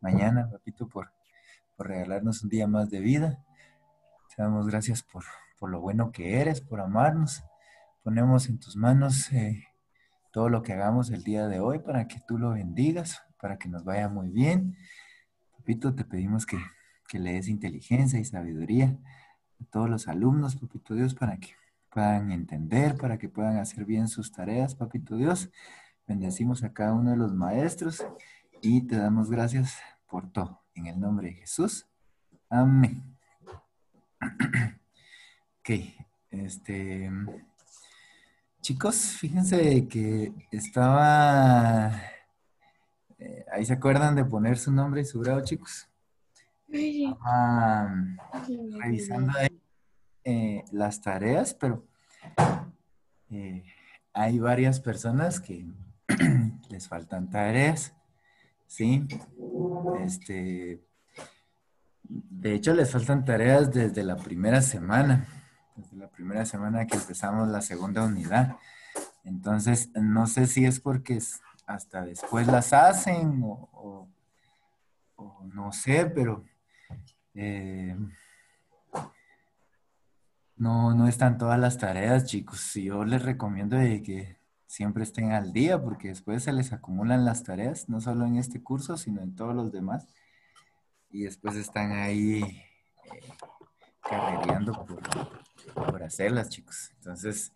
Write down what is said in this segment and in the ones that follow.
mañana, papito, por, por regalarnos un día más de vida. Te damos gracias por, por lo bueno que eres, por amarnos. Ponemos en tus manos eh, todo lo que hagamos el día de hoy para que tú lo bendigas, para que nos vaya muy bien. Papito, te pedimos que, que le des inteligencia y sabiduría a todos los alumnos, papito Dios, para que puedan entender, para que puedan hacer bien sus tareas, papito Dios. Bendecimos a cada uno de los maestros y te damos gracias por todo. En el nombre de Jesús. Amén. Ok, este... Chicos, fíjense que estaba... Eh, ahí se acuerdan de poner su nombre y su grado, chicos. revisando ahí eh, las tareas, pero eh, hay varias personas que les faltan tareas, ¿sí? Este, de hecho, les faltan tareas desde la primera semana, desde la primera semana que empezamos la segunda unidad. Entonces, no sé si es porque hasta después las hacen o, no sé, pero eh, no, no están todas las tareas, chicos. Yo les recomiendo que siempre estén al día porque después se les acumulan las tareas, no solo en este curso, sino en todos los demás. Y después están ahí eh, carrereando por, hacerlas, chicos. Entonces,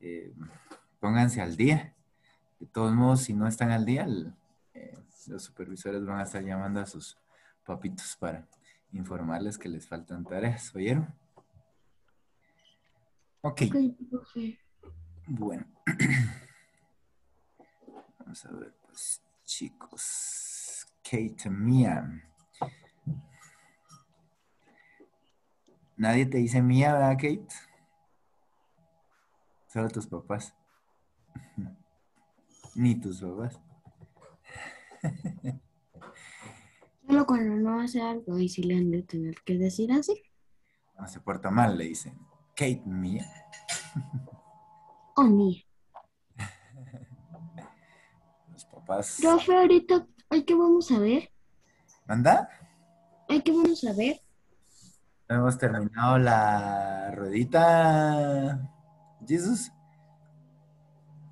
eh, pónganse al día. De todos modos, si no están al día, eh, los supervisores van a estar llamando a sus papitos para informarles que les faltan tareas. ¿Oyeron? Ok. Bueno. Vamos a ver, pues, chicos. Kate Mía. Nadie te dice mía, ¿verdad, Kate? Solo tus papás. Ni tus papás. Solo cuando no hace algo y si le han de tener que decir así. No se porta mal, le dicen. Kate Mía. Oh, Mía. Profe, ahorita, ¿hay que vamos a ver? ¿Manda? ¿Hay que vamos a ver? Hemos terminado la ruedita, Jesus.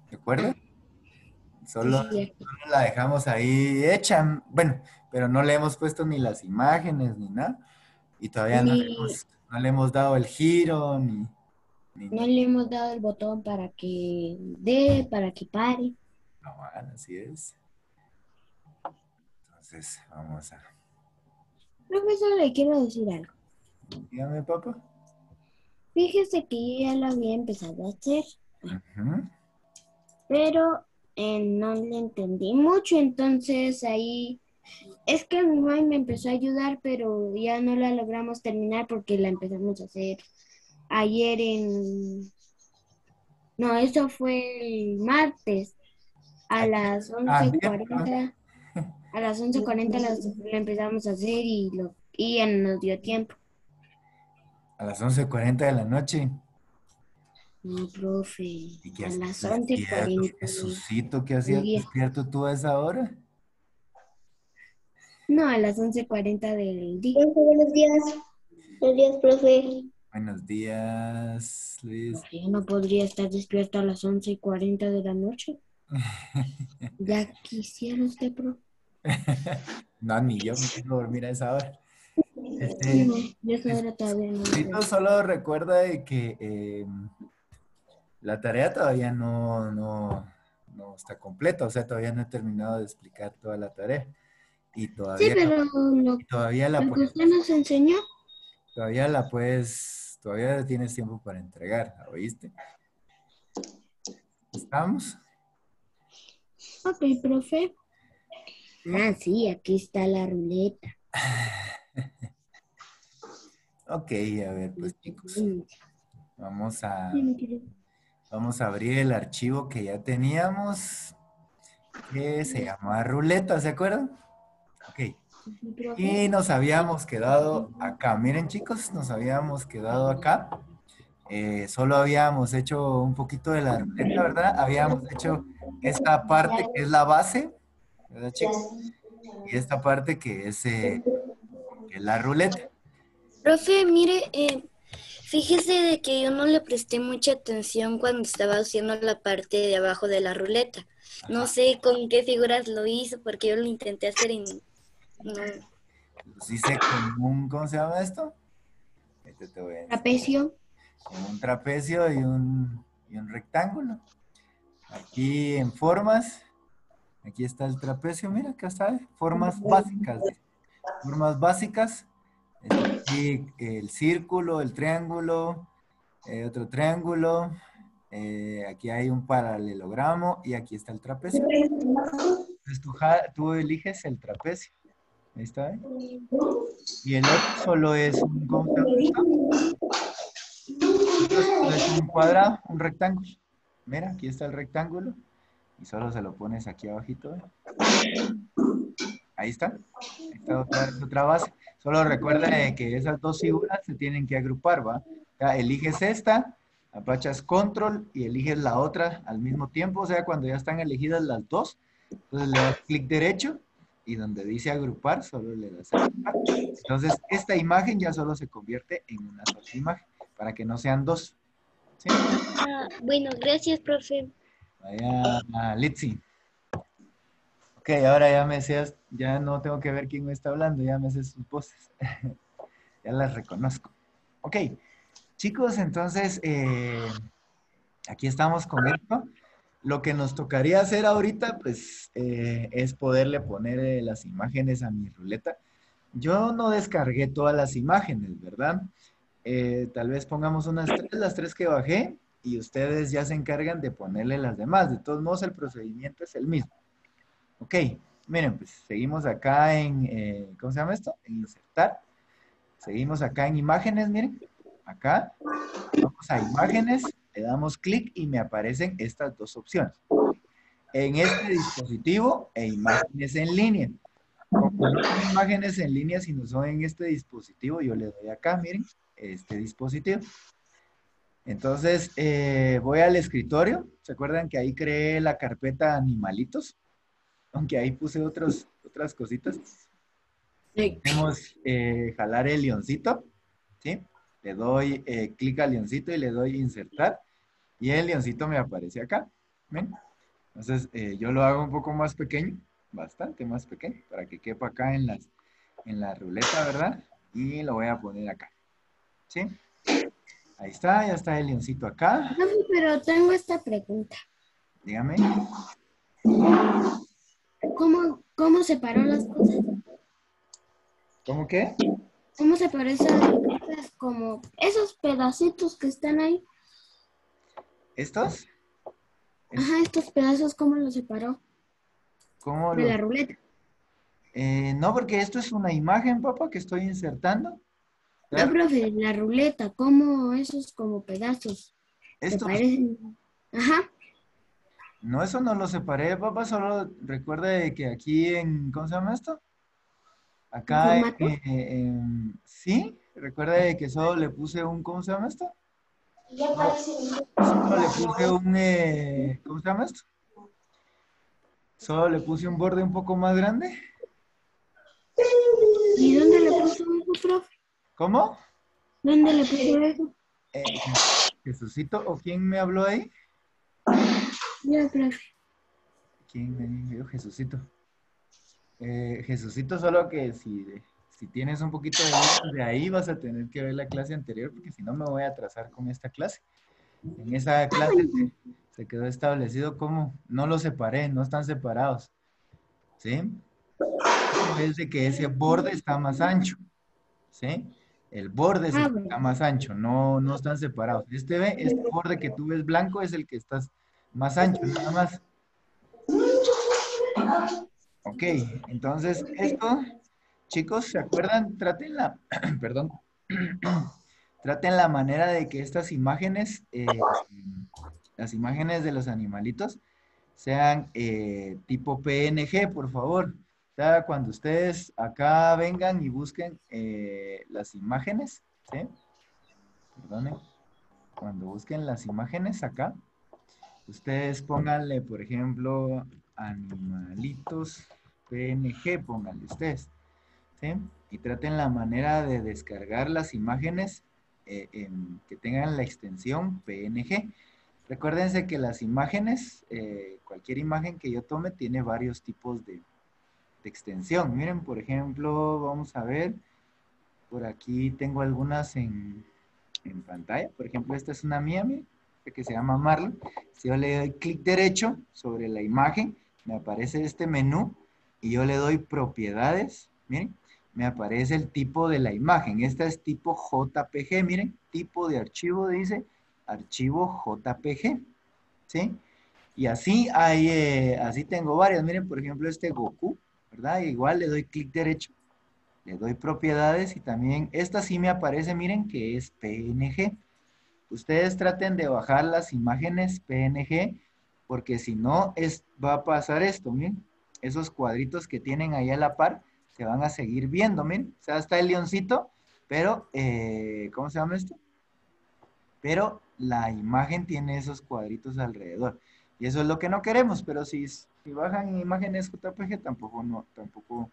¿De acuerdo? Solo, la dejamos ahí hecha. Bueno, pero no le hemos puesto ni las imágenes ni nada. Y todavía no le hemos no le hemos dado el giro, ni, No le hemos dado el botón para que dé, para que pare. No, bueno, así es. Entonces, vamos a... Profesor, le quiero decir algo. Dígame, papá. Fíjese que yo ya lo había empezado a hacer. Pero eh, no le entendí mucho, entonces ahí es que mi mamá me empezó a ayudar, pero ya no la logramos terminar porque la empezamos a hacer ayer en... No, eso fue el martes. A las 11.40. A las 11.40 la empezamos a hacer y, lo, y ya no nos dio tiempo. A las 11.40 de la noche. No, profe. a las 11.40. Jesucito, ¿qué hacías despierto tú a esa hora? No, a las 11.40 del día. buenos días. Buenos días, profe. Buenos días, Luis. Yo no podría estar despierto a las 11.40 de la noche. ya quisiera usted, profe. no, ni yo me quiero dormir a esa hora. Este, no, esa hora todavía no. solo recuerda que em, la tarea todavía no, no, no está completa, o sea, todavía no he terminado de explicar toda la tarea. Y todavía, sí, pero lo, todavía la que usted nos enseñó. Todavía la puedes, todavía tienes tiempo para entregar, ¿oíste? ¿Estamos? Ok, profe. Ah, sí, aquí está la ruleta. ok, a ver, pues chicos, vamos a, vamos a abrir el archivo que ya teníamos, que se llama ruleta, ¿se acuerdan? Ok. Y nos habíamos quedado acá. Miren chicos, nos habíamos quedado acá. Eh, solo habíamos hecho un poquito de la ruleta, ¿verdad? Habíamos hecho esta parte que es la base, ¿verdad chicos? y esta parte que es, eh, que es la ruleta. Profe, mire, eh, fíjese de que yo no le presté mucha atención cuando estaba haciendo la parte de abajo de la ruleta. No sé con qué figuras lo hizo porque yo lo intenté hacer y no. Los hice con un, ¿cómo se llama esto? Este te voy a enseñar. Trapecio. Con un trapecio y un, y un rectángulo. Aquí en formas, aquí está el trapecio, mira, acá está, formas básicas. Formas básicas. Está aquí el círculo, el triángulo, eh, otro triángulo. eh, aquí hay un paralelogramo y aquí está el trapecio. Entonces tú, eliges el trapecio. Ahí está. ¿eh? Y el otro solo es un, es un cuadrado, un rectángulo. Mira, aquí está el rectángulo. Y solo se lo pones aquí abajito. ¿eh? Ahí está. Ahí está otra, otra base. Solo recuerda que esas dos figuras se tienen que agrupar, ¿va? Eliges esta, apachas control y eliges la otra al mismo tiempo. O sea, cuando ya están elegidas las dos, entonces le das clic derecho y donde dice agrupar, solo le das agrupar. Entonces, esta imagen ya solo se convierte en una sola imagen, para que no sean dos. ¿Sí? Ah, bueno, gracias, profe. Vaya, ah, Litzy. Ok, ahora ya me seas, ya no tengo que ver quién me está hablando, ya me sé sus voces. ya las reconozco. Ok, chicos, entonces, eh, aquí estamos con esto. Lo que nos tocaría hacer ahorita, pues, eh, es poderle poner eh, las imágenes a mi ruleta. Yo no descargué todas las imágenes, ¿verdad? Eh, tal vez pongamos unas tres, las tres que bajé, y ustedes ya se encargan de ponerle las demás. De todos modos, el procedimiento es el mismo. Ok, miren, pues seguimos acá en, eh, ¿cómo se llama esto? En insertar. Seguimos acá en imágenes, miren. Acá. Vamos a imágenes, le damos clic y me aparecen estas dos opciones. En este dispositivo e imágenes en línea. Imágenes en línea, sino son en este dispositivo, yo le doy acá, miren, este dispositivo. Entonces, eh, voy al escritorio. ¿Se acuerdan que ahí creé la carpeta animalitos? Aunque ahí puse otros, otras cositas. Podemos eh, jalar el leoncito, ¿sí? Le doy eh, clic al leoncito y le doy insertar. Y el leoncito me aparece acá. ¿Ven? Entonces, yo lo hago un poco más pequeño, bastante más pequeño, para que quepa acá en, las, en la ruleta, ¿verdad? Y lo voy a poner acá. ¿Sí? Ahí está, ya está el leoncito acá. Profe, pero tengo esta pregunta. Dígame. ¿Cómo, cómo separó las cosas? ¿Cómo qué? ¿Cómo separó esas cosas como esos pedacitos que están ahí? ¿Estos? Ajá, estos pedazos, ¿cómo los separó? ¿Cómo De lo- la ruleta. Eh, no, porque esto es una imagen, papá, que estoy insertando. No, profe, la ruleta, ¿cómo esos como pedazos? ¿Te Esto, parecen? Ajá. no, eso no lo separé, papá, solo recuerda de que aquí en, ¿cómo se llama esto? Acá, ¿En formato? eh, en- sí, recuerda de que solo le puse un, ¿cómo se llama esto? Solo le puse un, eh, ¿cómo se llama esto? Solo le puse un borde un poco más grande. ¿Y dónde le puso eso, profe? ¿Cómo? ¿Dónde le puso eso? Eh, Jesucito, ¿o quién me habló ahí? Ya, profe. ¿Quién me dijo Jesucito? Eh, Jesucito, solo que si, si tienes un poquito de de ahí vas a tener que ver la clase anterior porque si no me voy a atrasar con esta clase. En esa clase se, se quedó establecido cómo no los separé, no están separados. ¿Sí? Es de que ese borde está más ancho. ¿Sí? El borde es el que está más ancho, no, no están separados. Este, ve, este borde que tú ves blanco es el que está más ancho, nada más. Ok, entonces esto, chicos, ¿se acuerdan? Traten la, perdón, traten la manera de que estas imágenes, eh, las imágenes de los animalitos, sean eh, tipo PNG, por favor. Cuando ustedes acá vengan y busquen eh, las imágenes, ¿sí? Perdonen. Cuando busquen las imágenes acá, ustedes pónganle, por ejemplo, animalitos PNG, pónganle ustedes. ¿sí? Y traten la manera de descargar las imágenes eh, que tengan la extensión PNG. Recuérdense que las imágenes, eh, cualquier imagen que yo tome tiene varios tipos de, de extensión. Miren, por ejemplo, vamos a ver, por aquí tengo algunas en, en pantalla. Por ejemplo, esta es una mía, miren, que se llama Marlon. Si yo le doy clic derecho sobre la imagen, me aparece este menú y yo le doy propiedades, miren, me aparece el tipo de la imagen. Esta es tipo JPG, miren, tipo de archivo dice archivo JPG, ¿sí? Y así hay, eh, así tengo varias. Miren, por ejemplo, este Goku, ¿verdad? Igual le doy clic derecho, le doy propiedades y también esta sí me aparece, miren, que es PNG. Ustedes traten de bajar las imágenes PNG porque si no es, va a pasar esto, miren. Esos cuadritos que tienen ahí a la par se van a seguir viendo, miren. O sea, está el leoncito, pero, eh, ¿cómo se llama esto? Pero la imagen tiene esos cuadritos alrededor. Y eso es lo que no queremos, pero si, si bajan imágenes JPG tampoco, no, tampoco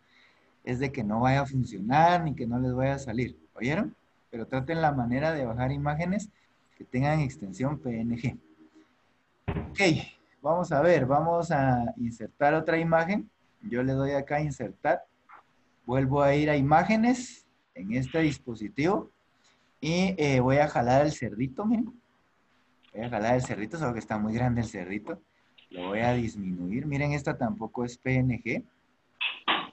es de que no vaya a funcionar ni que no les vaya a salir. ¿Oyeron? Pero traten la manera de bajar imágenes que tengan extensión PNG. Ok, vamos a ver, vamos a insertar otra imagen. Yo le doy acá a insertar. Vuelvo a ir a imágenes en este dispositivo y eh, voy a jalar el cerdito, miren. Voy a jalar el cerdito, solo que está muy grande el cerdito. Lo voy a disminuir. Miren, esta tampoco es PNG.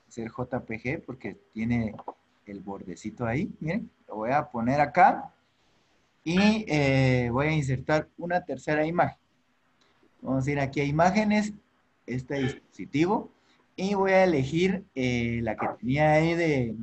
Ser JPG porque tiene el bordecito ahí. Miren, lo voy a poner acá. Y eh, voy a insertar una tercera imagen. Vamos a ir aquí a imágenes, este dispositivo. Y voy a elegir eh, la que tenía ahí de,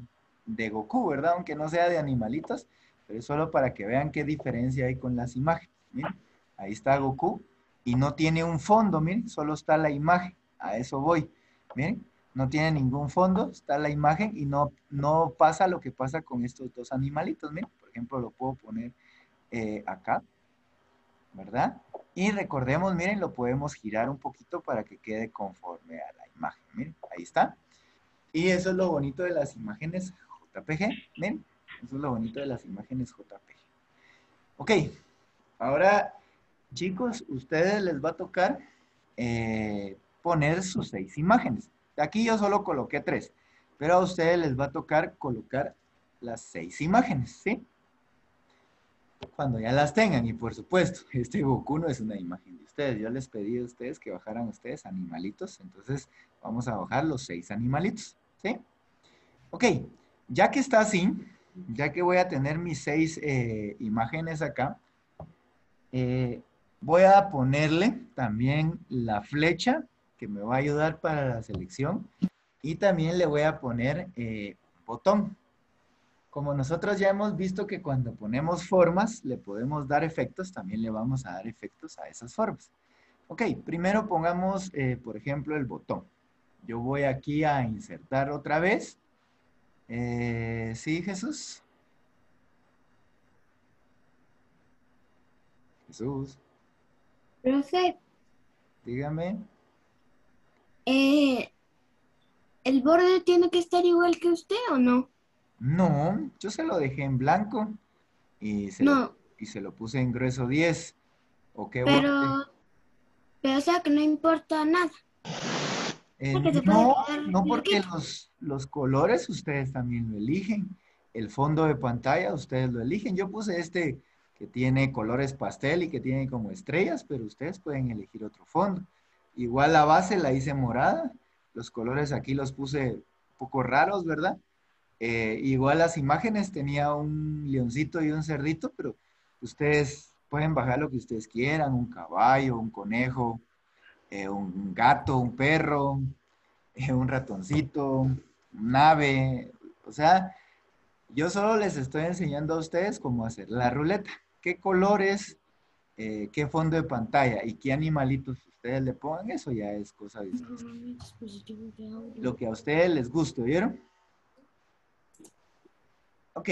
de Goku, ¿verdad? Aunque no sea de animalitos, pero es solo para que vean qué diferencia hay con las imágenes. Miren, ahí está Goku y no tiene un fondo, miren, solo está la imagen. A eso voy. Miren, no tiene ningún fondo, está la imagen y no, no pasa lo que pasa con estos dos animalitos. Miren, por ejemplo, lo puedo poner eh, acá, ¿verdad? Y recordemos, miren, lo podemos girar un poquito para que quede conforme a la imagen. Miren, ahí está. Y eso es lo bonito de las imágenes JPG. Miren, eso es lo bonito de las imágenes JPG. Ok, ahora, chicos, ustedes les va a tocar eh, poner sus seis imágenes. Aquí yo solo coloqué tres, pero a ustedes les va a tocar colocar las seis imágenes, ¿sí? Cuando ya las tengan, y por supuesto, este Goku no es una imagen de ustedes. Yo les pedí a ustedes que bajaran ustedes animalitos, entonces vamos a bajar los seis animalitos, ¿sí? Ok, ya que está así, ya que voy a tener mis seis eh, imágenes acá, eh, voy a ponerle también la flecha que me va a ayudar para la selección y también le voy a poner eh, botón. Como nosotros ya hemos visto que cuando ponemos formas le podemos dar efectos, también le vamos a dar efectos a esas formas. Ok, primero pongamos, eh, por ejemplo, el botón. Yo voy aquí a insertar otra vez. Eh, ¿Sí, Jesús? Jesús, Profe, dígame. eh, ¿el borde tiene que estar igual que usted o no? No, yo se lo dejé en blanco y se, lo, y se lo puse en grueso 10. ¿O qué borde? pero, pero o sea que no importa nada. Eh, no, no porque los, los colores ustedes también lo eligen. El fondo de pantalla ustedes lo eligen. Yo puse este que tiene colores pastel y que tiene como estrellas, pero ustedes pueden elegir otro fondo. Igual la base la hice morada. Los colores aquí los puse un poco raros, ¿verdad? Eh, igual las imágenes tenía un leoncito y un cerdito, pero ustedes pueden bajar lo que ustedes quieran, un caballo, un conejo, eh, un gato, un perro, eh, un ratoncito, un ave. O sea, yo solo les estoy enseñando a ustedes cómo hacer la ruleta. ¿Qué colores, eh, qué fondo de pantalla y qué animalitos ustedes le pongan? Eso ya es cosa de ustedes. Lo que a ustedes les guste, ¿vieron? Ok,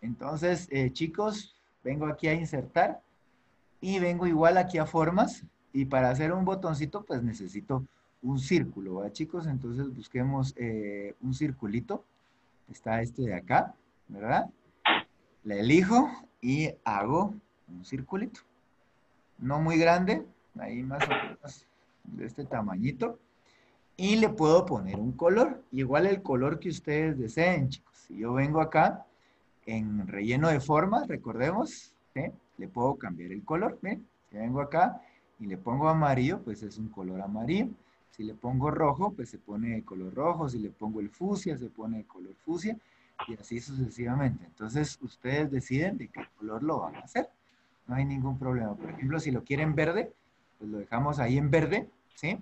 entonces, eh, chicos, vengo aquí a insertar y vengo igual aquí a formas y para hacer un botoncito, pues necesito un círculo, ¿verdad, chicos? Entonces busquemos eh, un circulito. Está este de acá, ¿verdad? Le elijo y hago un circulito. No muy grande, ahí más o menos de este tamañito. Y le puedo poner un color, igual el color que ustedes deseen, chicos. Si yo vengo acá en relleno de forma, recordemos, le puedo cambiar el color. ¿ven? Si vengo acá y le pongo amarillo, pues es un color amarillo. Si le pongo rojo, pues se pone de color rojo. Si le pongo el fucsia, se pone de color fucsia. Y así sucesivamente. Entonces, ustedes deciden de qué color lo van a hacer. No hay ningún problema. Por ejemplo, si lo quieren verde, pues lo dejamos ahí en verde, ¿sí?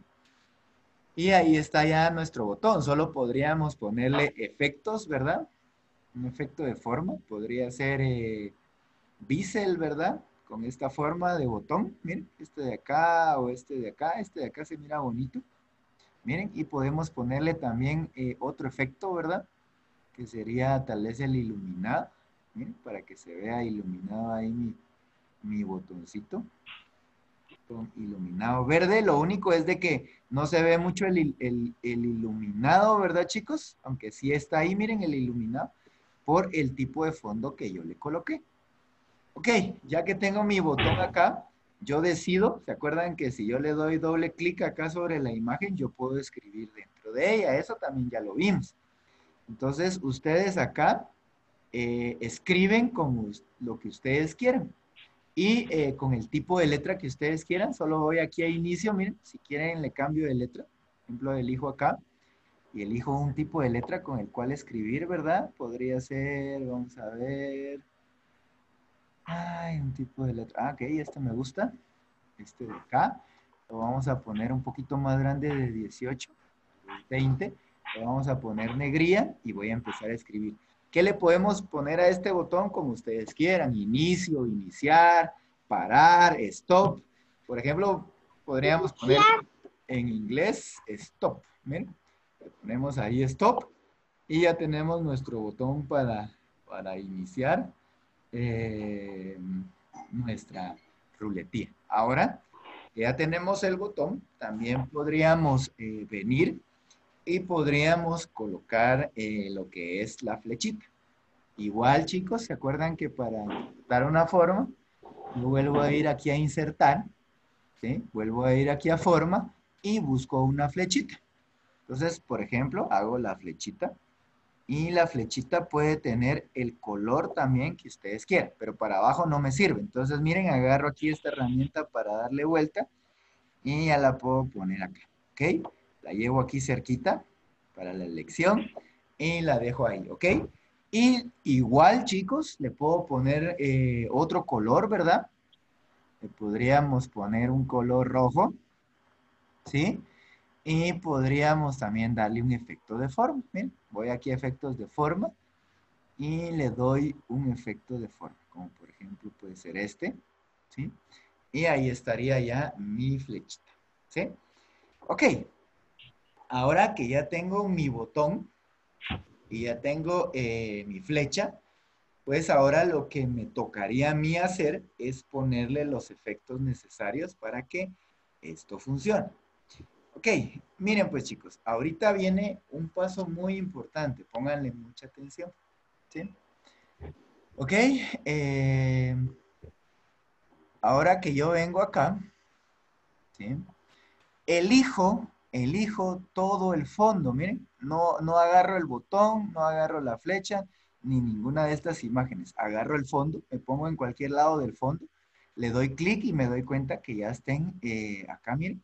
Y ahí está ya nuestro botón. Solo podríamos ponerle efectos, ¿verdad? Un efecto de forma. Podría ser eh, ¿verdad? Con esta forma de botón. Miren, este de acá o este de acá. Este de acá se mira bonito. Miren, y podemos ponerle también eh, otro efecto, ¿verdad? Que sería tal vez el iluminado. Miren, para que se vea iluminado ahí mi, mi botoncito iluminado verde. Lo único es de que no se ve mucho el, el, iluminado, ¿verdad, chicos? Aunque sí está ahí, miren, el iluminado, por el tipo de fondo que yo le coloqué. Ok, ya que tengo mi botón acá, yo decido, ¿se acuerdan que si yo le doy doble clic acá sobre la imagen, yo puedo escribir dentro de ella? Eso también ya lo vimos. Entonces, ustedes acá eh, escriben como lo que ustedes quieran y eh, con el tipo de letra que ustedes quieran. Solo voy aquí a inicio, miren, si quieren le cambio de letra. Por ejemplo, elijo acá y elijo un tipo de letra con el cual escribir, ¿verdad? Podría ser, vamos a ver. Ay, un tipo de letra. Ah, ok, este me gusta. Este de acá. Lo vamos a poner un poquito más grande de 18, 20. Lo vamos a poner negría y voy a empezar a escribir. ¿Qué le podemos poner a este botón como ustedes quieran? Inicio, iniciar, parar, stop. Por ejemplo, podríamos poner en inglés stop. Miren, le ponemos ahí stop y ya tenemos nuestro botón para, para iniciar eh, nuestra ruletía. Ahora ya tenemos el botón, también podríamos eh, venir y podríamos colocar eh, lo que es la flechita. Igual, chicos, ¿se acuerdan que para dar una forma, vuelvo a ir aquí a insertar, ¿sí? Vuelvo a ir aquí a forma y busco una flechita. Entonces, por ejemplo, hago la flechita y la flechita puede tener el color también que ustedes quieran, pero para abajo no me sirve. Entonces, miren, agarro aquí esta herramienta para darle vuelta y ya la puedo poner acá, ¿ok? La llevo aquí cerquita para la elección y la dejo ahí, ¿ok? Y igual, chicos, le puedo poner eh, otro color, ¿verdad? Le podríamos poner un color rojo, ¿sí? Y podríamos también darle un efecto de forma. Miren, voy aquí a efectos de forma y le doy un efecto de forma, como por ejemplo puede ser este, ¿sí? Y ahí estaría ya mi flechita, ¿sí? Ok, ahora que ya tengo mi botón y ya tengo eh, mi flecha, pues ahora lo que me tocaría a mí hacer es ponerle los efectos necesarios para que esto funcione. Ok, miren pues chicos, ahorita viene un paso muy importante, pónganle mucha atención. ¿sí? Ok, eh, ahora que yo vengo acá, elijo elijo todo el fondo, miren, no, no agarro el botón, no agarro la flecha, ni ninguna de estas imágenes. Agarro el fondo, me pongo en cualquier lado del fondo, le doy clic y me doy cuenta que ya estén eh, acá, miren,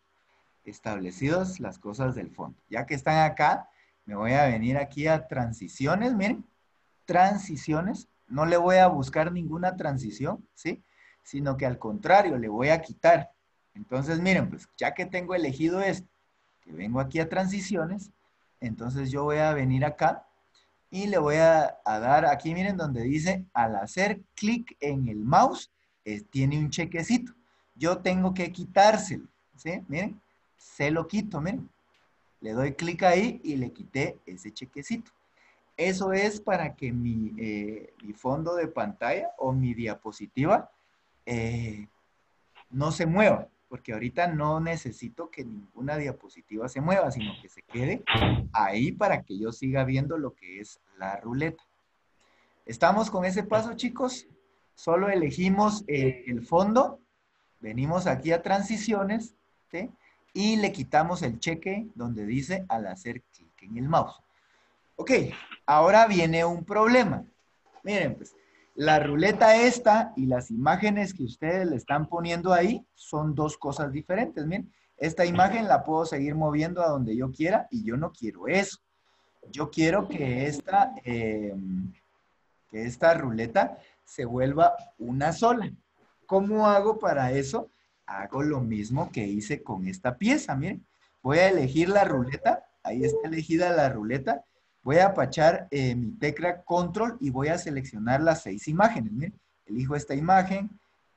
establecidos las cosas del fondo. Ya que están acá, me voy a venir aquí a transiciones, miren, transiciones, no le voy a buscar ninguna transición, ¿sí? Sino que al contrario, le voy a quitar. Entonces, miren, pues ya que tengo elegido esto, vengo aquí a transiciones, entonces yo voy a venir acá y le voy a, dar aquí, miren, donde dice, al hacer clic en el mouse, tiene un chequecito. Yo tengo que quitárselo, ¿sí? Miren, se lo quito, miren. Le doy clic ahí y le quité ese chequecito. Eso es para que mi, eh, fondo de pantalla o mi diapositiva eh, no se mueva, porque ahorita no necesito que ninguna diapositiva se mueva, sino que se quede ahí para que yo siga viendo lo que es la ruleta. ¿Estamos con ese paso, chicos? Solo elegimos eh, el fondo, venimos aquí a transiciones. Y le quitamos el cheque donde dice al hacer clic en el mouse. Ok, ahora viene un problema. Miren, pues, la ruleta esta y las imágenes que ustedes le están poniendo ahí son dos cosas diferentes. Miren, esta imagen la puedo seguir moviendo a donde yo quiera y yo no quiero eso. Yo quiero que esta, em, que esta ruleta se vuelva una sola. ¿Cómo hago para eso? Hago lo mismo que hice con esta pieza. Miren, voy a elegir la ruleta. Ahí está elegida la ruleta Voy a apachar eh, mi tecla control y voy a seleccionar las seis imágenes. Miren, elijo esta imagen,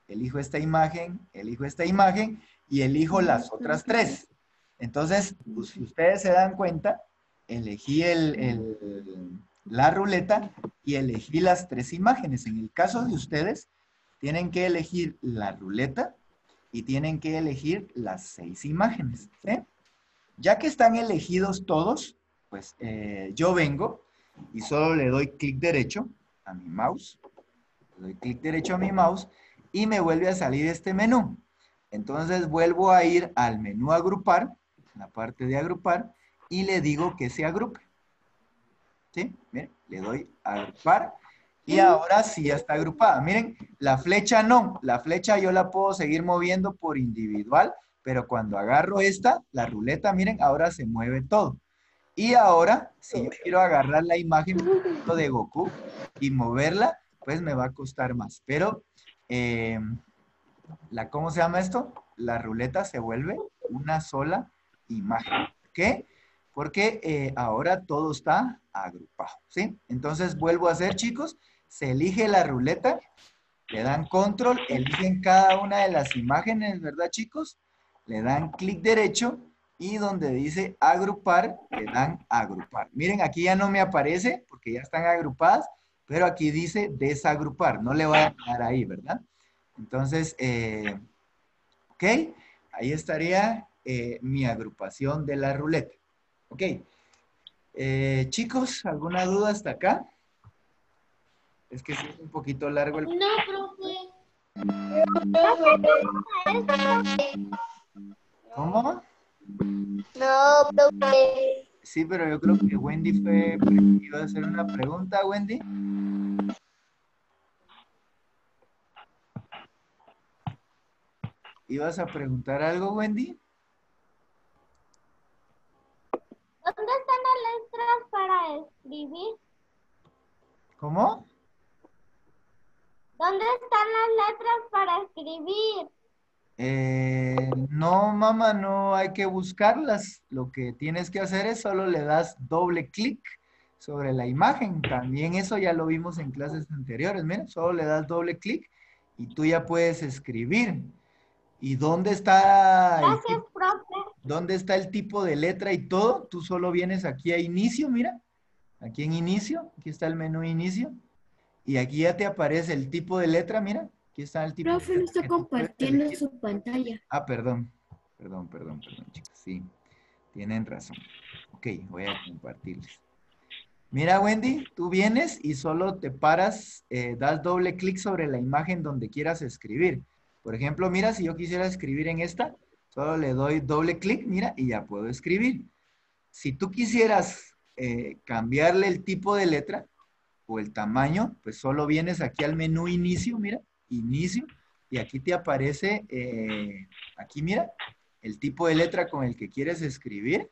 elijo esta imagen, elijo esta imagen y elijo las otras tres. Entonces, pues, si ustedes se dan cuenta, elegí la ruleta y elegí las tres imágenes. En el caso de ustedes, tienen que elegir la ruleta y tienen que elegir las seis imágenes. Ya que están elegidos todos, pues eh, yo vengo y solo le doy clic derecho a mi mouse, le doy clic derecho a mi mouse y me vuelve a salir este menú. Entonces vuelvo a ir al menú agrupar, la parte de agrupar, y le digo que se agrupe. ¿Sí? Miren, le doy agrupar y ahora sí ya está agrupada. Miren, la flecha no, la flecha yo la puedo seguir moviendo por individual, pero cuando agarro esta, la ruleta, miren, ahora se mueve todo. Y ahora, si yo quiero agarrar la imagen de Goku y moverla, pues me va a costar más. Pero, em, la, ¿cómo se llama esto? La ruleta se vuelve una sola imagen. ¿Qué? Porque eh, ahora todo está agrupado, ¿sí? Entonces vuelvo a hacer, chicos, se elige la ruleta, le dan control, eligen cada una de las imágenes, ¿verdad, chicos? Le dan clic derecho y donde dice agrupar, le dan agrupar. Miren, aquí ya no me aparece porque ya están agrupadas, pero aquí dice desagrupar, no le va a dar ahí, ¿verdad? Entonces, eh, ok, ahí estaría eh, mi agrupación de la ruleta. Ok, eh, chicos, ¿alguna duda hasta acá? Es que es un poquito largo el... No, profe. ¿Cómo? No, profe. Sí, pero yo creo que Wendy fue, iba a hacer una pregunta, Wendy. ¿Ibas a preguntar algo, Wendy? ¿Dónde están las letras para escribir? ¿Cómo? ¿Dónde están las letras para escribir? Eh, no, mamá, no hay que buscarlas. Lo que tienes que hacer es solo le das doble clic sobre la imagen. También eso ya lo vimos en clases anteriores. Miren, solo le das doble clic y tú ya puedes escribir. ¿Y dónde está, Gracias, profe. dónde está el tipo de letra y todo? Tú solo vienes aquí a inicio, mira. Aquí en inicio, aquí está el menú inicio. Y aquí ya te aparece el tipo de letra, mira. Aquí está el tipo Profe, no está compartiendo su pantalla. Ah, perdón. Perdón, perdón, perdón, chicos. Sí, tienen razón. Ok, voy a compartirles. Mira, Wendy, tú vienes y solo te paras, eh, das doble clic sobre la imagen donde quieras escribir. Por ejemplo, mira, si yo quisiera escribir en esta, solo le doy doble clic, mira, y ya puedo escribir. Si tú quisieras eh, cambiarle el tipo de letra o el tamaño, pues solo vienes aquí al menú inicio, mira, inicio, y aquí te aparece, eh, aquí mira, el tipo de letra con el que quieres escribir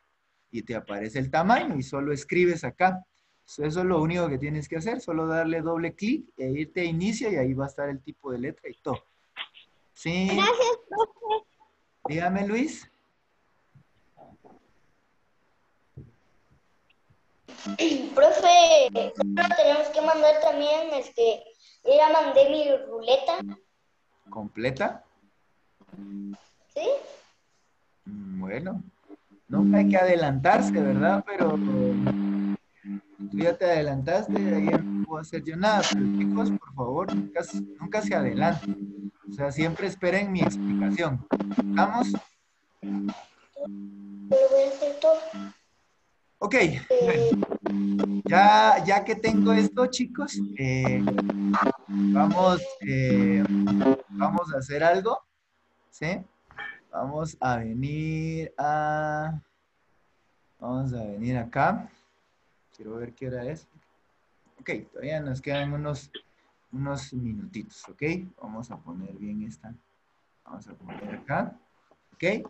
y te aparece el tamaño y solo escribes acá. So, Eso es lo único que tienes que hacer, solo darle doble clic e irte a inicio y ahí va a estar el tipo de letra y todo. Sí, Gracias, profe. dígame Luis. Profe, tenemos que mandar también, este, ya mandé mi ruleta, ¿Completa? ¿sí? Mm, Bueno, nunca hay que adelantarse, ¿verdad? Pero tú ya te adelantaste, ahí ya no puedo hacer yo nada. Pero chicos, por favor, nunca, nunca se adelanten. O sea, siempre esperen mi explicación. ¿Estamos? Lo voy a hacer todo. Ok. Eh, Ya, ya que tengo esto, chicos, eh, vamos, eh, vamos a hacer algo. ¿Sí? Vamos a venir a... Vamos a venir acá. Quiero ver qué hora es. Ok, todavía nos quedan unos, unos minutitos, ¿ok? Vamos a poner bien esta. Vamos a poner acá. ¿Ok?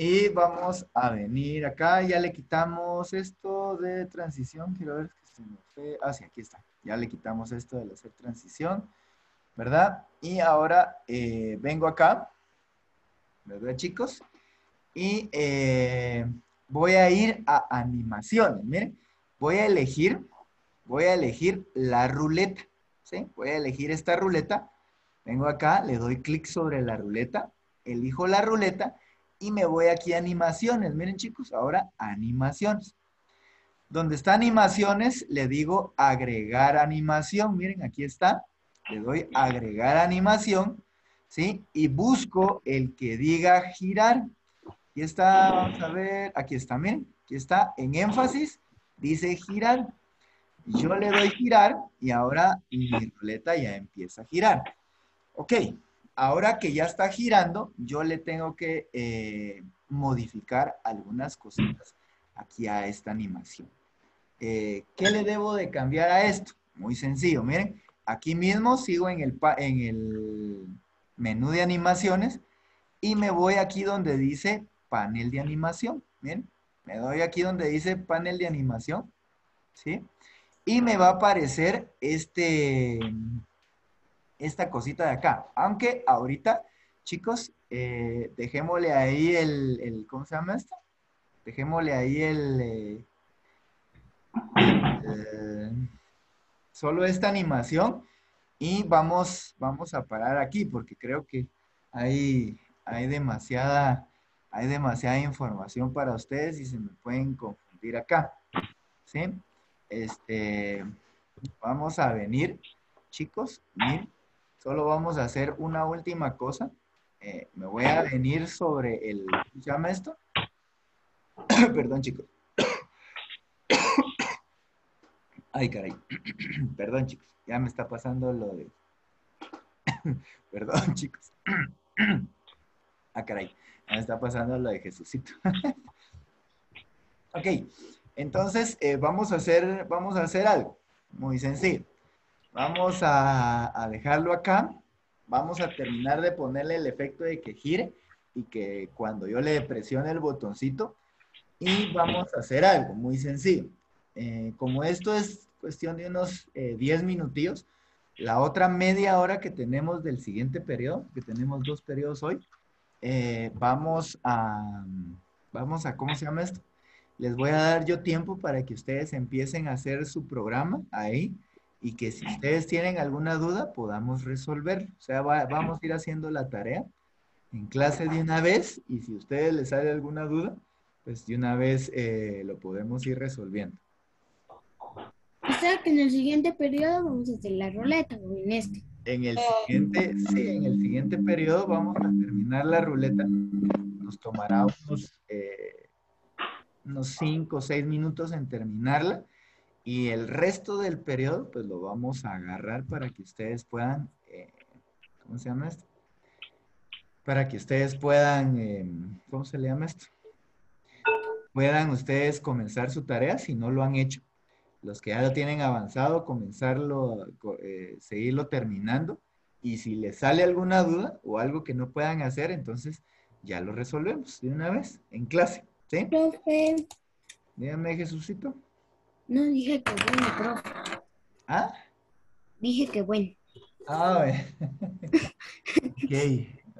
Y vamos a venir acá. Ya le quitamos esto de transición. Quiero ver que se me fue. Ah, aquí está. Ya le quitamos esto de hacer transición. ¿Verdad? Y ahora eh, vengo acá. ¿Verdad, chicos? Y eh, voy a ir a animaciones. Miren, voy a elegir, voy a elegir la ruleta. ¿Sí? Voy a elegir esta ruleta. Vengo acá, le doy clic sobre la ruleta. Elijo la ruleta y me voy aquí a animaciones. Miren chicos, ahora animaciones. Donde está animaciones, le digo agregar animación. Miren, aquí está. Le doy agregar animación, ¿sí? Y busco el que diga girar. Aquí está, vamos a ver, aquí está, miren. Aquí está en énfasis, dice girar. Yo le doy girar y ahora mi ruleta ya empieza a girar. Ok, ahora que ya está girando, yo le tengo que eh, modificar algunas cositas aquí a esta animación. Eh, ¿Qué le debo de cambiar a esto? Muy sencillo, miren, aquí mismo sigo en el, menú de animaciones y me voy aquí donde dice panel de animación, miren, me doy aquí donde dice panel de animación, ¿sí? Y me va a aparecer este, esta cosita de acá. Aunque ahorita, chicos, eh, dejémosle ahí el, el- ¿cómo se llama esto? Dejémosle ahí el, eh, el- solo esta animación y vamos, vamos a parar aquí porque creo que hay, hay demasiada, hay demasiada información para ustedes y se me pueden confundir acá, ¿sí? Este, vamos a venir, chicos, miren, solo vamos a hacer una última cosa. Eh, me voy a venir sobre el, ¿cómo se llama esto? Perdón, chicos. Ay, caray. Perdón, chicos. Ya me está pasando lo de... Perdón, chicos. Ah, caray. Ya me está pasando lo de Jesucito. ok. Entonces, eh, vamos, a hacer, vamos a hacer algo. Muy sencillo. Vamos a, a dejarlo acá. Vamos a terminar de ponerle el efecto de que gire y que cuando yo le presione el botoncito y vamos a hacer algo muy sencillo. Eh, como esto es cuestión de unos eh, 10 minutillos, la otra media hora que tenemos del siguiente periodo, que tenemos dos periodos hoy, eh, vamos a, vamos a, ¿cómo se llama esto? Les voy a dar yo tiempo para que ustedes empiecen a hacer su programa ahí y que si ustedes tienen alguna duda podamos resolver. O sea, va- vamos a ir haciendo la tarea en clase de una vez y si a ustedes les sale alguna duda, pues de una vez eh, lo podemos ir resolviendo. O sea que en el siguiente periodo vamos a hacer la ruleta o en este. En el siguiente, sí, en el siguiente periodo vamos a terminar la ruleta. Nos tomará unos, eh, unos cinco o seis minutos en terminarla. Y el resto del periodo, pues lo vamos a agarrar para que ustedes puedan, eh, ¿cómo se llama esto? Para que ustedes puedan, eh, ¿cómo se le llama esto? Puedan ustedes comenzar su tarea si no lo han hecho. Los que ya lo tienen avanzado, comenzarlo, co- eh, seguirlo terminando. Y si les sale alguna duda o algo que no puedan hacer, entonces ya lo resolvemos de una vez en clase. ¿Sí? Profe, Dígame, Jesucito. No dije que bueno, profe. ¿Ah? Dije que bueno. Ah, bueno. ok,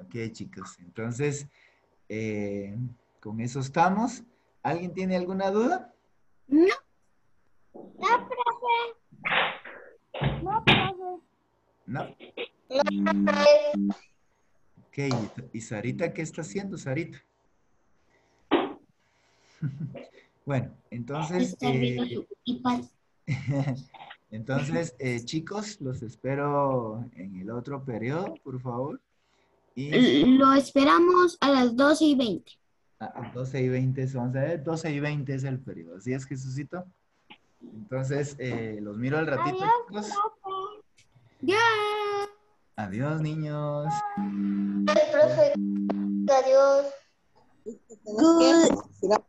ok, chicos. Entonces, eh, con eso estamos. ¿Alguien tiene alguna duda? No. No, profe. No, profe. No. No, profe. Ok, ¿y Sarita qué está haciendo, Sarita? bueno, entonces, eh, entonces eh, chicos, los espero en el otro periodo, por favor. Y Lo esperamos a las 12 y 20. a 12 y 20, es- vamos a ver, 12 y 20 es el periodo. ¿Así es, Jesucito? Entonces, eh, los miro al ratito, chicos. Ya. Adiós, niños. Gracias, profe. Adiós. Retirar.